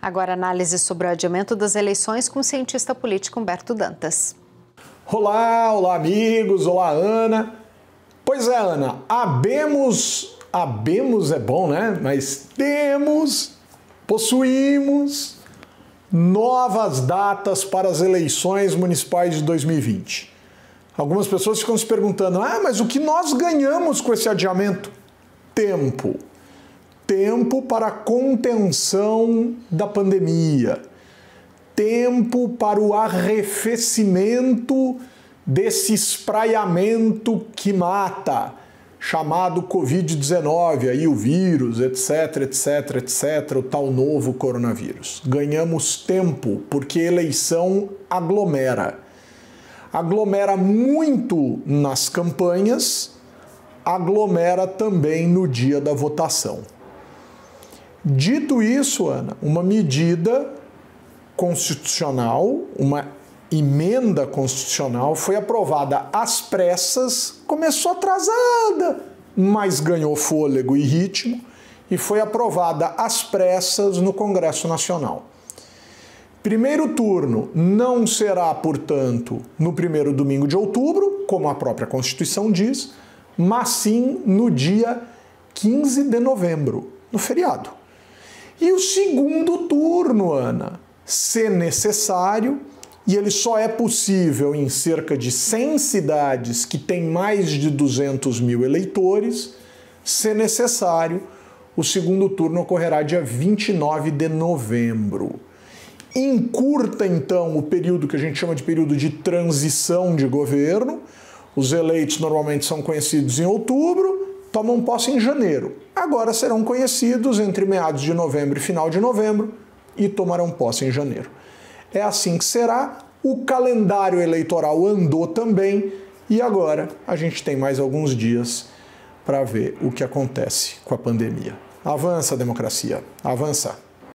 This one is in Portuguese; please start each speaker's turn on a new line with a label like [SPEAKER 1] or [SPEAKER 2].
[SPEAKER 1] Agora, análise sobre o adiamento das eleições com o cientista político Humberto Dantas.
[SPEAKER 2] Olá, olá amigos, olá Ana. Pois é, Ana, habemos, habemos é bom, né? Mas temos, possuímos novas datas para as eleições municipais de 2020. Algumas pessoas ficam se perguntando: ah, mas o que nós ganhamos com esse adiamento? Tempo. Tempo para a contenção da pandemia. Tempo para o arrefecimento desse espraiamento que mata, chamado Covid-19, aí o vírus, etc, etc, etc, o tal novo coronavírus. Ganhamos tempo porque eleição aglomera. Aglomera muito nas campanhas, aglomera também no dia da votação. Dito isso, Ana, uma medida constitucional, uma emenda constitucional foi aprovada às pressas, começou atrasada, mas ganhou fôlego e ritmo e foi aprovada às pressas no Congresso Nacional. Primeiro turno não será, portanto, no primeiro domingo de outubro, como a própria Constituição diz, mas sim no dia 15 de novembro, no feriado. E o segundo turno, Ana, se necessário, e ele só é possível em cerca de 100 cidades que têm mais de 200 mil eleitores. Se necessário, o segundo turno ocorrerá dia 29 de novembro. Encurta então o período que a gente chama de período de transição de governo. Os eleitos normalmente são conhecidos em outubro, tomam posse em janeiro. Agora serão conhecidos entre meados de novembro e final de novembro e tomarão posse em janeiro. É assim que será. O calendário eleitoral andou também e agora a gente tem mais alguns dias para ver o que acontece com a pandemia. Avança democracia, avança.